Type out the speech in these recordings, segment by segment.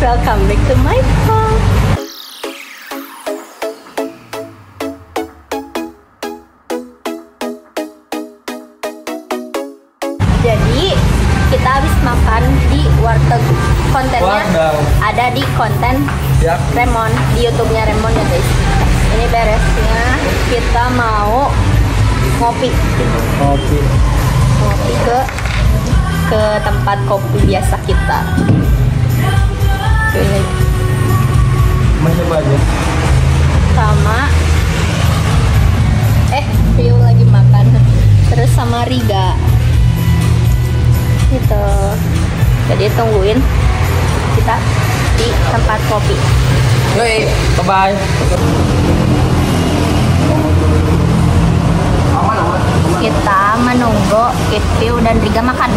welcome back to my vlog. Jadi kita habis makan di warteg kontennya ada di konten Ya. Remon di YouTube-nya Remon ya guys. Ini beresnya kita mau ngopi Kopi. ngopi ke ke tempat kopi biasa kita. Ini Masih banyak. sama. Eh Rio lagi makan. Terus sama Riga. Gitu. Jadi tungguin kita di tempat kopi. Yoi, bye-bye. kita menunggu Ivio dan Riga makan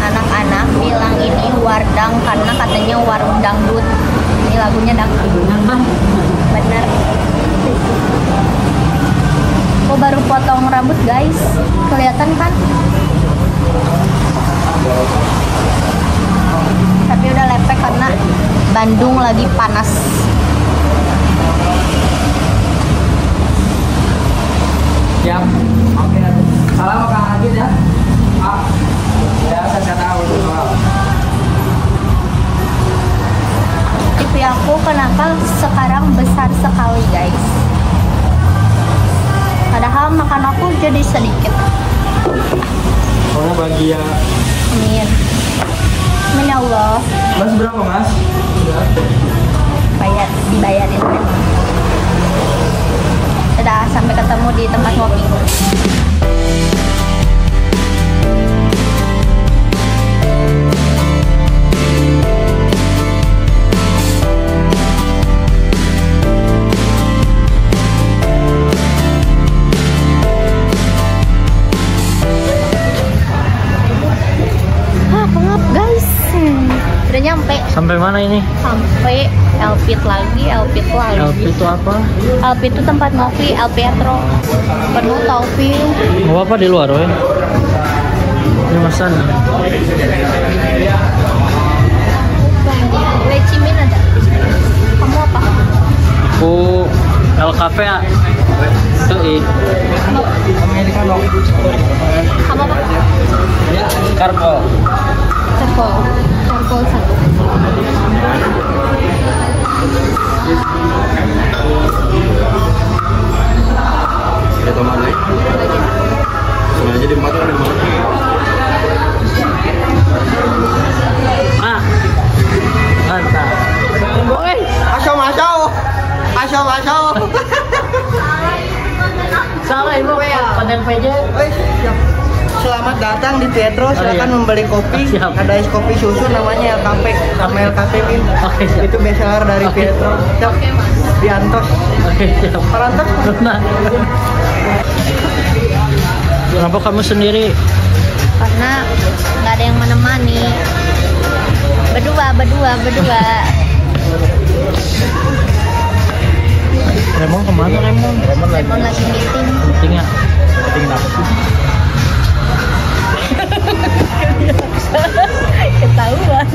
anak-anak bilang ini wardang karena katanya warung dangdut. Ini lagunya dangdut. Bener. Aku baru potong rambut guys? Kelihatan kan? Tapi udah lepek karena Bandung lagi panas. Siap. Oke. Salam sama Kang Agit ya. Ah. Ya, saya tahu. TV aku kenapa sekarang besar sekali guys padahal makan aku jadi sedikit Soalnya bahagia. amin amin ya Allah Mas berapa, Mas? bayar dibayarin Dadah, sampai ketemu di tempat ngopi nyampe Sampai mana ini? sampai Elpit lagi, Elpit lagi. LP itu apa? Elpit itu tempat ngopi, El Pietro. Penuh tau view. Mau apa di luar, weh? Ini masan. Lecimin ada. Kamu apa? Aku El Cafe ah. Itu i. Americano. Kamu apa? Ya, Carpol. Charcoal. Charcoal satu. Ada tomat lagi? Selamat datang di Pietro. Silakan iya. membeli kopi. Siap. Ada es kopi susu namanya El Cafe sama El Cafe Min. Siap. Itu bestseller dari Oke. Pietro. Siap. Di Antos. Oke, siap. Perantos. Nah. Kenapa kamu sendiri? Karena nggak ada yang menemani. Berdua, berdua, berdua. Remon ke mana Remon? Remon Lemon lagi meeting. Pentingnya. Pentingnya apa sih? Ketahuan.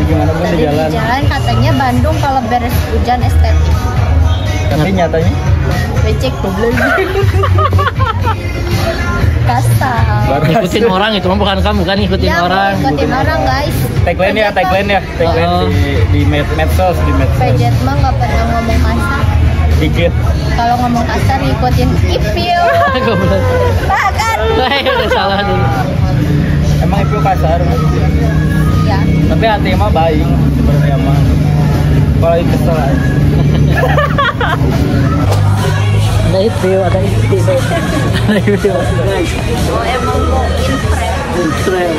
Gimana pun di jalan katanya Bandung kalau beres hujan estetik. Tapi nyatanya? Becek goblok. Kasar. Ikutin orang itu bukan kamu kan ikutin Ya, orang. ngikutin orang guys. Tagline ya, tagline ya, tagline Oh. di di med medsos, di medsos. Pejet mah nggak pernah ngomong kasar. Dikit. Kalau ngomong kasar ngikutin ipil. Goblok. Tak kan? Eh, udah salah dulu. Emang itu kasar. Ya. Tapi hati mah baik sebenarnya mah. Kalau itu kesel aja. Ada itu, ada itu. Ada itu. Oh emang mau inframe. Trail.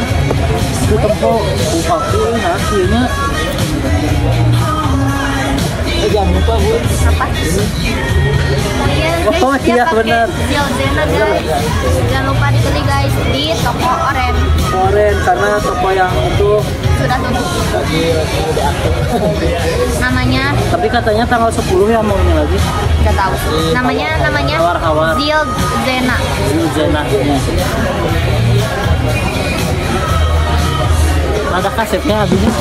Itu tempo buka kuih hasilnya. Eh, jangan lupa bu. Apa? Oh iya, guys, Oh, iya, guys. Jangan lupa dibeli guys di toko Oren. Karena toko yang itu Sudah tutup. lagi lagi udah aktif. Namanya Tapi katanya tanggal 10 ya mau ini lagi. nggak tahu. Namanya namanya Zena. ada kasetnya habisnya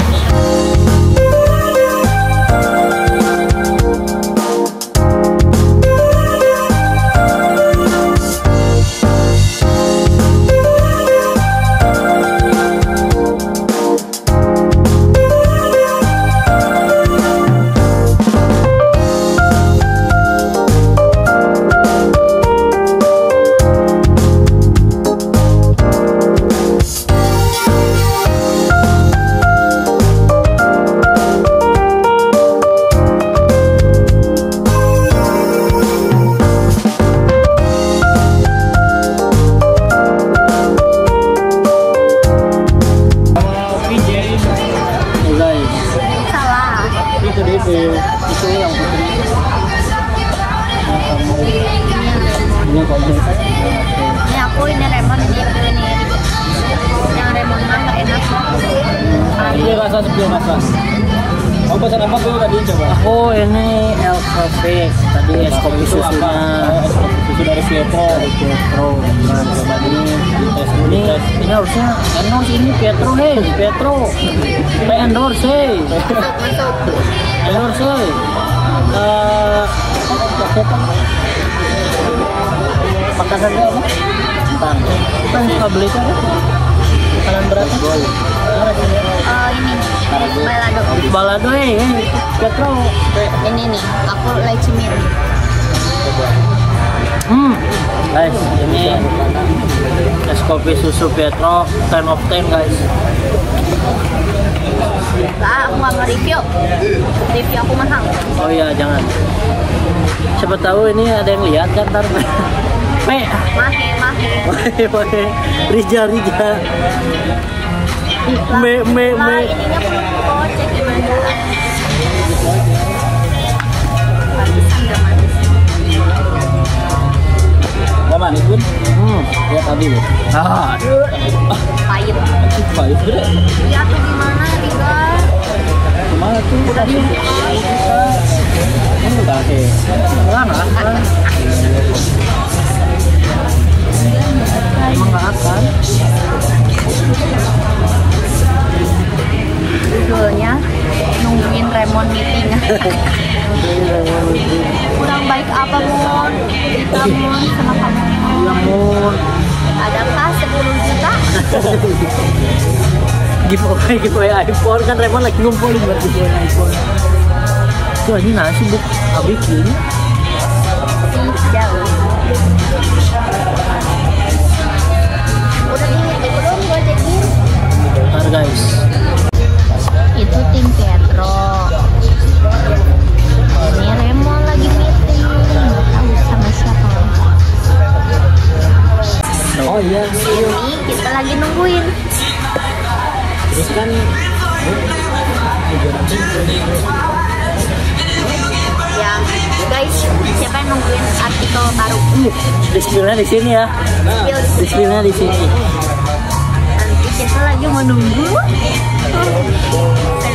sepil rasa Kamu pesan apa tuh tadi? Coba? Aku ini El Cafe. Tadi es kopi susunya. Es kopi susu dari Pietro. Pietro. Nah coba ini tes ini ini harusnya endorse ini Pietro hey Pietro. P endorse Masuk. endorse eh apa? Tentang. Kita suka beli kan? Makanan berat. Ini. Balado. Balado eh, eh. Pietro. Ini nih. Aku lecimir. Hmm. Guys, ini es kopi susu Pietro 10 of 10 guys. Lah, aku nggak nge-review. Review aku mahal. Oh iya, jangan. Siapa tahu ini ada yang lihat kan ntar. Pe. Mahe, mahe. Wae, wae. Rija, Rija. Lah, Me, me, me. gak manis. Gak manis pun? Hmm, ya tadi. Ah, Pahit. pahit gede. Ya tuh gimana, Riga? Gimana tuh? Udah di Ini udah sih. Mana? Emang nggak akan? Judulnya nungguin Remon meeting. Kurang baik apa, Mon? Kita, Mon, sama kamu. Lemon. Adakah 10 juta? Giveaway, giveaway iPhone kan Raymond lagi ngumpulin buat giveaway iPhone. Tuh ini nasi buk abis ini. Jauh. Udah belum gua jadi? Ntar guys. Itu tim Pietro. Ini Remon lagi meeting. Nggak tahu sama siapa. Oh iya. Ini kita lagi nungguin. Terus kan Ya, guys, siapa yang nungguin artikel baru? dispilnya di sini ya. Dispilnya di sini. Nanti kita lagi menunggu.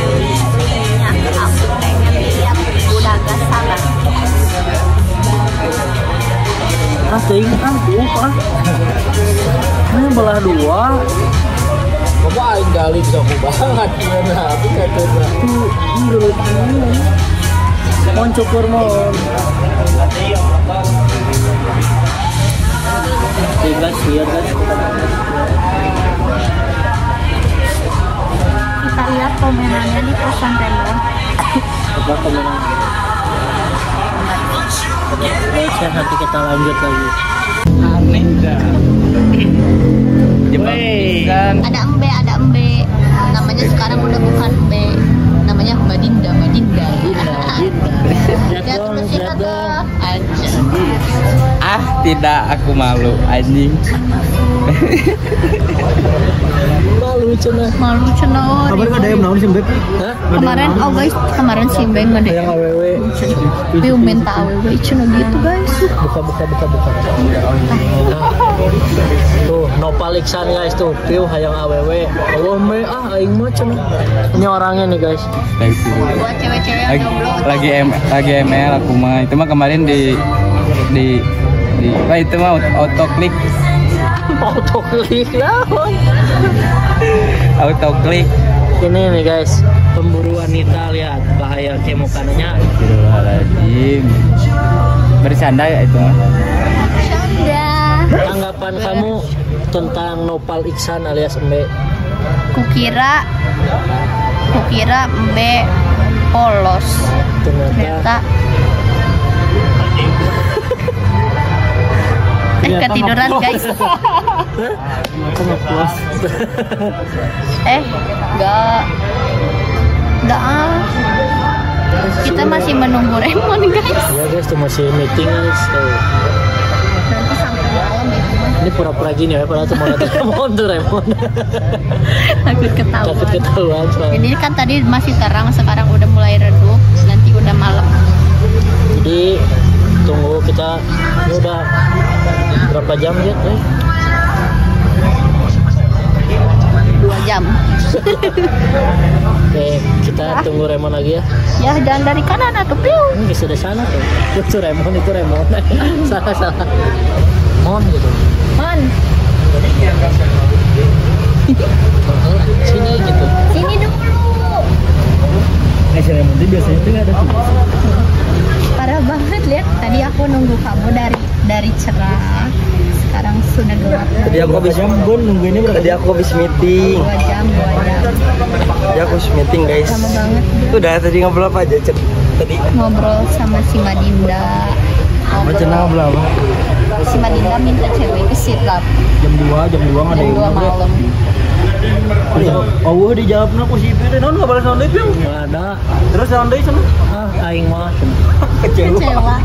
Linknya aku pengen lihat. Ini belah dua. Kamu aing gali bisa aku banget gimana? Tapi kata Tuh, dulu ini. Mohon cukur mohon. Oke guys, lihat lihat komenannya di pesan Remon. Apa komentar? Guys, ya, nanti kita lanjut lagi. aneh dah. Jepang kan Ada embe, ada embe. Namanya sekarang udah bukan embe. Namanya Mbak Dinda, Mbak Dinda. Dinda, Dinda. Lihat dong, lihat dong. Ah tidak aku malu anjing. Malu cenah. Malu cina Kabar ada yang naon sih, Beb? Hah? Kemarin, oh guys, kemarin si Beng nggak Yang deh. AWW. Piu minta awewe cina gitu guys. Buka, buka, buka, buka. Tuh, nopal iksan guys tuh. Piu hayang AWW. Allah me ah aing mah cenah. Ini orangnya nih guys. Buat cewek-cewek yang lagi lagi M, lagi ML aku mah itu mah kemarin di di di apa itu mah autoklik Autoklik lah. autoklik ini nih guys. Pemburu wanita lihat. Bahaya kemukannya Astagfirullahaladzim. Bercanda ya itu mah Canda. tanggapan kamu tentang Nopal Iksan alias Embe Kukira kukira mbe polos. ternyata Ternyata Eh ketiduran guys. Eh, enggak. Enggak ah. Kita masih menunggu Raymond guys. ya guys tuh masih meeting guys tuh. Nanti sampai malam itu mah ini pura-pura gini ya padahal tuh mau lihat Remon tuh Remon takut ketahuan. takut ketahuan Jadi kan tadi masih terang, sekarang udah mulai redup, nanti udah malam. jadi tunggu kita ini udah berapa jam ya eh? Dua jam. oke kita tunggu Remon lagi ya Ya, jangan dari kanan atau piu. ini sudah sana tuh itu Remon itu Remon salah salah Mon gitu Man, sini gitu sini dulu. eh si Remon itu biasanya tuh ada tuh Parah banget lihat. Tadi aku nunggu kamu dari dari cerah. Gelap. Tadi aku habis jam gue nungguinnya berapa Tadi aku habis meeting Dua jam, dua jam. Tadi aku habis meeting guys Lama banget. Udah tadi ngobrol apa aja Cep? Tadi Ngobrol sama si Madinda. Macam ngobrol apa? Si Madinda minta cewek ke sirap jam 2 jam 2 nggak ada jam yang 2 malam. Oh, dijawabnya aku sih Pire, non nggak balas sound piu. Nggak ada. Terus sound sana? Ah, aing mah. Kecewa Kecewa.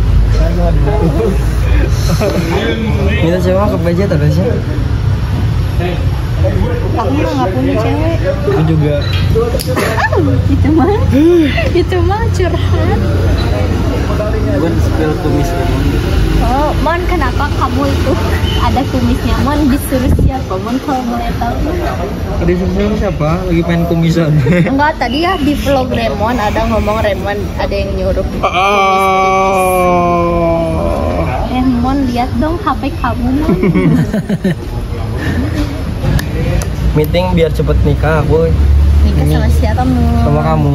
Minta sewa ke PJ terus ya. Aku mah nggak punya cewek. Aku juga. Itu mah. Itu mah curhat. Gue spill tumis oh mon kenapa kamu itu ada kumisnya mon disuruh siapa? Mon kalau boleh tahu. Sebelum siapa? Lagi pengen kumisan. Enggak tadi ya di vlog Remon ada ngomong Remon ada yang nyuruh. Oh mon lihat dong HP kamu mon. Meeting biar cepet nikah aku nikah sama siapa mon? sama kamu.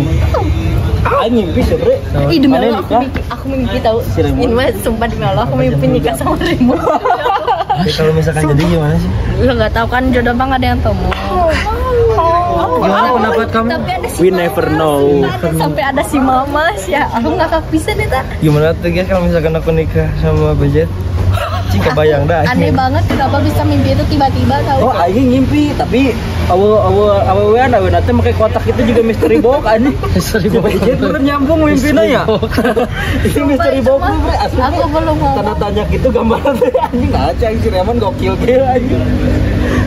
Aing mimpi sih, Bre. Ih demi Allah aku mimpi, aku mimpi tahu. Ini mah sumpah demi Allah aku mimpi nikah sama Remon Tapi kalau misalkan jadi gimana sih? Lu nggak tahu kan jodoh bang ada yang temu Gimana pendapat kamu? Tapi ada si We mama. never know. Ada sampai ada si mama ya aku nggak bisa deh tak Gimana tuh guys kalau misalkan aku nikah sama budget? Cing kebayang dah aneh banget kenapa bisa mimpi itu tiba-tiba tahu Oh, aing ngimpi, tapi awe awe awe wean awe nanti pakai kotak itu juga misteri box anjing. Misteri box. Jadi bener nyambung mimpinya ya. Itu misteri box lu. Asli. aku belum mau Tanda tanya gitu gambaran teh anjing aja si Raymond gokil ge anjing.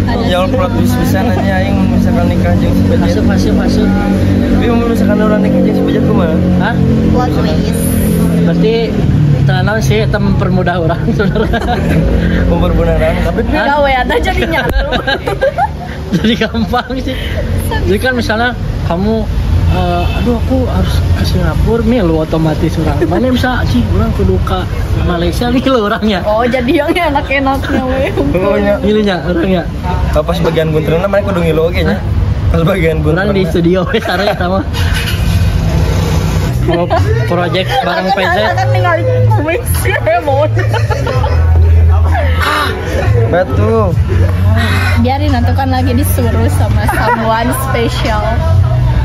ada Jangan si plot twist bisa nanya aing misalkan nikah jeung si budget. Masuk masuk masuk. Tapi mau misalkan orang nikah jeung si budget kumaha? Hah? plot twist Berarti tenang sih tem mempermudah orang sebenarnya. Memperbenaran. Tapi gawe ada jadi nyatu jadi gampang sih. Jadi kan misalnya kamu eh, aduh aku harus ke Singapura nih lu otomatis orang mana bisa sih orang kudu ke Malaysia nih lu orangnya oh jadi yang enak-enaknya weh Pokoknya milihnya orangnya Oh, pas bagian bunteran mana kudu ngilu oge nya. Pas bagian orang bunteran. di studio ya sama mau project bareng PZ Batu. biarin nanti kan lagi disuruh sama someone special.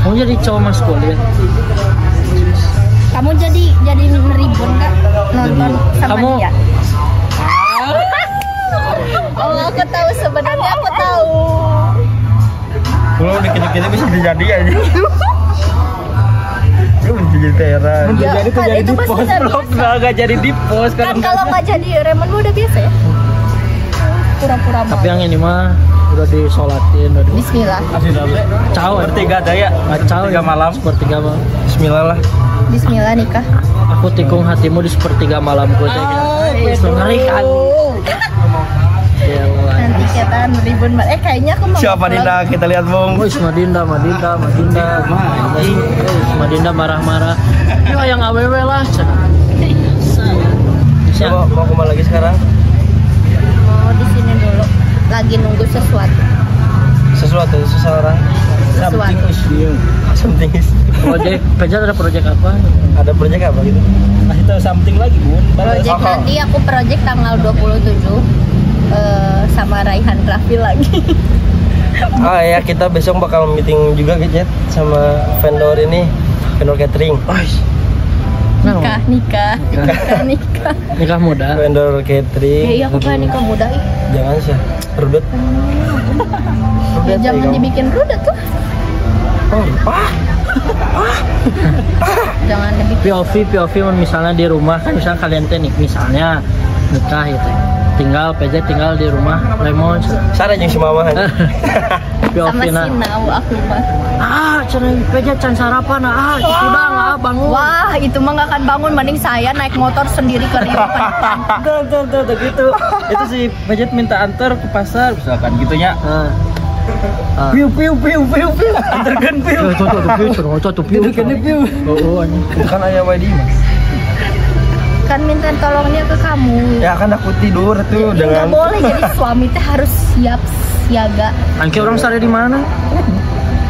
Kamu jadi cowok maskulin kamu jadi jadi neribun kan nonton sama Kamu- dia? Oh aku tahu sebenarnya aku tahu. Kalau dikit-dikit bisa terjadi aja. Lu menjadi teran. Ya, jadi kan jadi itu di post nggak jadi di post kan kan kalau nggak jadi Raymond mah udah biasa ya? Pura-pura tapi yang ini mah udah disolatin udah Bismillah. Caw Bertiga daya. Kacau Tiga malam. sepertiga malam. Bismillah lah. Bismillah nikah aku tikung hatimu di sepertiga malamku teh Oh, mengerikan ya Nanti kita neribun ba- eh kayaknya aku mau Siapa. Dinda? Kita lihat Bung. Wih, Madinda, Madinda, Madinda, Madinda marah-marah. Yo yang aww lah. Coba mau ke mana lagi sekarang? mau di sini dulu lagi nunggu sesuatu Sesuatu seseorang. sesuatu something is Project, Peja ada project apa? ada proyek apa gitu kasih tahu something lagi bun project Oh, oh. nanti aku project tanggal 27 eh, sama Raihan Raffi lagi. Ah ya kita besok bakal meeting juga gitu ya sama vendor ini vendor catering. Nikah nikah nikah. nikah Nikah. Muda. vendor ya catering. Iya aku pengen nikah muda. Ih jangan sih rudut. Ya jangan dibikin rudet tuh. Oh, ah, jangan dibikin. POV, POV misalnya di rumah kan misalnya kalian teh nih misalnya nikah gitu. Tinggal PJ tinggal di rumah Lemon. sana jeung si mama POV sama si aku mah Ah, cenah PJ can sarapan ah, sudah ah bangun. wah itu mah gak akan bangun mending saya naik motor sendiri ke Rio. Tuh, tuh, tuh, gitu. Itu si Pejet minta antar ke pasar, misalkan gitunya. Ah. Ah. Piu, piu, piu, piu, piu. Antarkan piu. Tuh, tuh, tuh, piu, cenah, tuh, tuh, piu. Antarkan piu. Oh, oh, itu kan ayah Wadi mas kan minta tolongnya ke kamu ya kan aku tidur tuh nggak dengan boleh jadi suami teh harus siap siaga Angki orang sare di mana?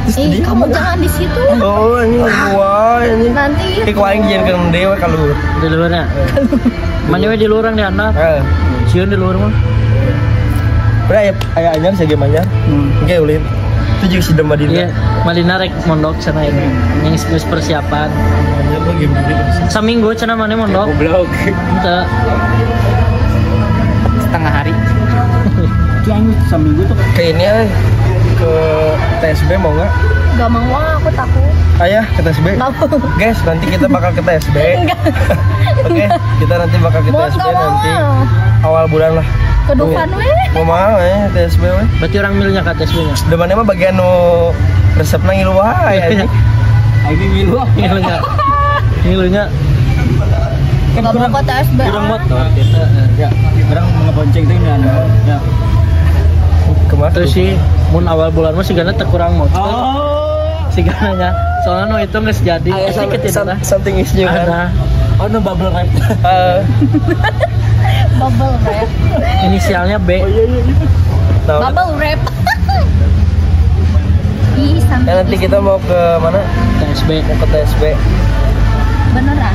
ih kamu jangan di situ oh ini gua ini nanti Kayak kau aing jeung keun dewe kalau Di luarnya. Mana we di luar di anak? eh Sieun di luar mah. Bro, aya aya anyar sih gimana? Oke, ulin. Itu juga si Demba Iya. Malina rek mondok sana ini. Yang geus persiapan. Anyar lagi Saminggu cenah mana mondok? Goblok. Teu. Setengah hari. Jangan seminggu tuh. Ke ini ke TSB mau nggak? Nggak mau ah, aku takut Ayah ke TSB. mau Guys, nanti kita bakal ke TSB. Oke, kita nanti bakal ke mau TSB mau nanti ah. awal bulan lah. ke Dufan weh Mau mau eh TSB weh. Berarti orang milnya ke TSB-nya. Depannya mah bagian nu resepna ngilu wae anjing. Ini milu. Ngilunya. Ngilunya nggak mau ke TSB urang ah. motor kita. Ya, orang ngebonceng tuh ini. Ya. Terus sih mun awal bulan mah sigana teu kurang motor. Oh. Sigananya. Soalnya no itu geus jadi. Sedikit itu some- lah. something is new kan. Oh, no bubble wrap. Eh, bubble wrap Inisialnya B. nah, bubble wrap ih sampai ya nanti kita mau ke mana? TSB. Mau ke TSB. beneran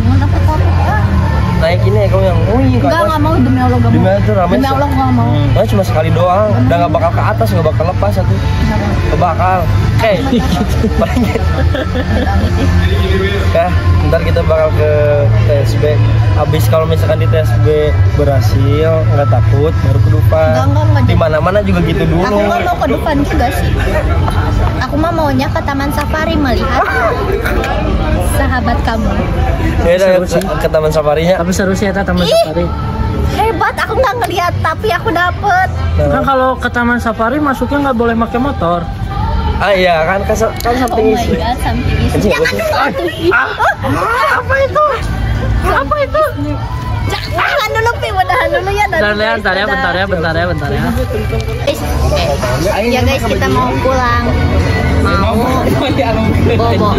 mau dapat kopi ah Naik ini ya kamu yang, wih, ke Enggak, atas. enggak mau demi Allah enggak Demi mau. Allah Demi. Allah enggak mau. Nah, cuma sekali doang, udah nggak bakal ke atas, nggak bakal lepas satu, nggak bakal. Eh. Kah, ntar kita bakal ke TSB. Habis kalau misalkan di TSB berhasil, nggak takut, baru ke Dufan. Enggak. Di mana-mana juga gitu dulu. Aku nggak mau ke depan juga sih. Aku mah maunya ke Taman Safari melihat sahabat kamu. Ya udah, ke, ke Taman Safarinya. Tapi seru sih eta Taman Ih. Safari. Hebat, aku nggak ngeliat tapi aku dapet. Kan kalau ke Taman Safari masuknya nggak boleh pakai motor. Ah iya kan, kan, kan Oh something my is- god, something is. Ya, aduh, atuh, ih. Apa itu? Apa itu? Jangan dulu, Pi. Udahan dulu ya. Bentar ya, bentar ya, bentar ya, bentar ya, bentar ya. Guys, eh, ya guys, kita mau pulang. Mau bobo.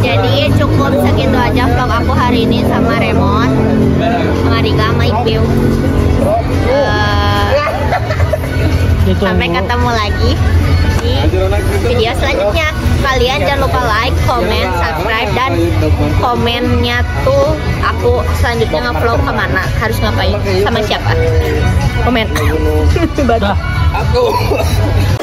Jadi cukup segitu aja vlog aku hari ini sama Remon, sama Rika, sama Ipiu. Eh, Ditunggu. sampai ketemu lagi di video selanjutnya. Kalian jangan lupa like, comment, subscribe dan komennya tuh aku selanjutnya nge-vlog ke mana harus ngapain sama siapa komen Dah.